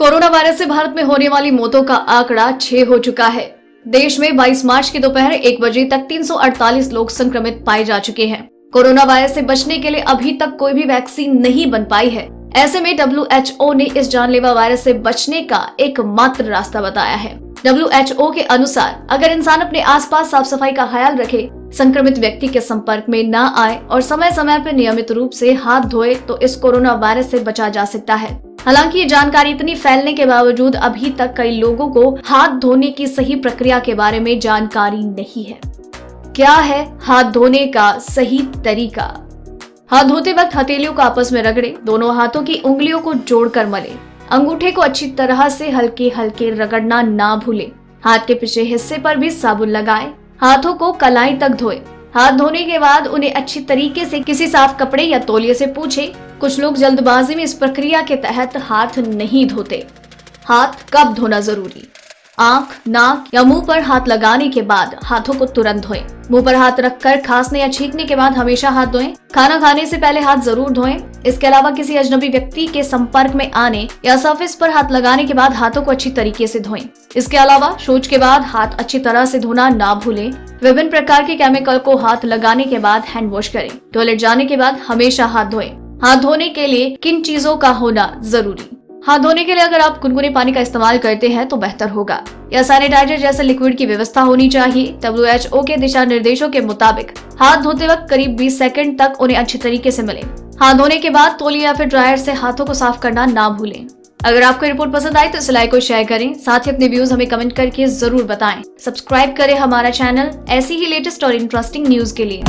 Corona virus से भारत में होने वाली मौतों का आंकड़ा छह हो चुका है। देश में 22 मार्च की दोपहर एक बजे तक 348 लोग संक्रमित पाए जा चुके हैं। कोरोना वायरस से बचने के लिए अभी तक कोई भी वैक्सीन नहीं बन पाई है। ऐसे में डब्ल्यू ने इस जानलेवा वायरस से बचने का एकमात्र रास्ता बताया है। डब्ल्यूएचओ के अनुसार, अगर इंसान अपने आसपास साफ़ सफ़ाई का ख्याल रखे, संक्रमित व्यक्ति के संपर्क में न आए और समय समय पर नियमित रूप से हाथ धोए तो इस कोरोना वायरस से बचा जा सकता है। हालाँकि ये जानकारी इतनी फैलने के बावजूद अभी तक कई लोगों को हाथ धोने की सही प्रक्रिया के बारे में जानकारी नहीं है। क्या है हाथ धोने का सही तरीका? हाथ धोते वक्त हथेलियों को आपस में रगड़े, दोनों हाथों की उंगलियों को जोड़कर मले, अंगूठे को अच्छी तरह से हल्के हल्के रगड़ना ना भूले, हाथ के पिछले हिस्से पर भी साबुन लगाए, हाथों को कलाई तक धोए। हाथ धोने के बाद उन्हें अच्छी तरीके से किसी साफ़ कपड़े या तौलिए से पूछे। कुछ लोग जल्दबाजी में इस प्रक्रिया के तहत हाथ नहीं धोते। हाथ कब धोना ज़रूरी? आँख, नाक या मुँह पर हाथ लगाने के बाद हाथों को तुरंत धोएँ। मुँह पर हाथ रखकर खांसने या छींकने के बाद हमेशा हाथ धोएँ। खाना खाने से पहले हाथ ज़रूर धोएँ। इसके अलावा किसी अजनबी व्यक्ति के संपर्क में आने या सरफेस पर हाथ लगाने के बाद हाथों को अच्छी तरीके से धोएँ। इसके अलावा शौच के बाद हाथ अच्छी तरह से धोना ना भूलें विभिन्न प्रकार के केमिकल को हाथ लगाने के बाद हैंड वॉश करें टॉयलेट जाने के बाद हमेशा हाथ धोएँ। हाथ धोने के लिए किन चीज़ों का होना ज़रूरी हाथ धोने के लिए अगर आप गुनगुने पानी का इस्तेमाल करते हैं तो बेहतर होगा। या सैनिटाइजर जैसे लिक्विड की व्यवस्था होनी चाहिए। डब्ल्यू के दिशा निर्देशों के मुताबिक, हाथ धोते वक्त करीब 20 सेकंड तक उन्हें अच्छे तरीके से मिले। हाथ धोने के बाद तोली या फिर ड्रायर से हाथों को साफ़ करना ना भूलें। अगर आपको रिपोर्ट पसंद आए तो इस लाइक को शेयर करें। साथ ही अपने व्यूज़ हमें कमेंट करके ज़रूर बताएँ। सब्सक्राइब करें हमारा चैनल ऐसी ही लेटेस्ट और इंटरेस्टिंग न्यूज़ के लिए।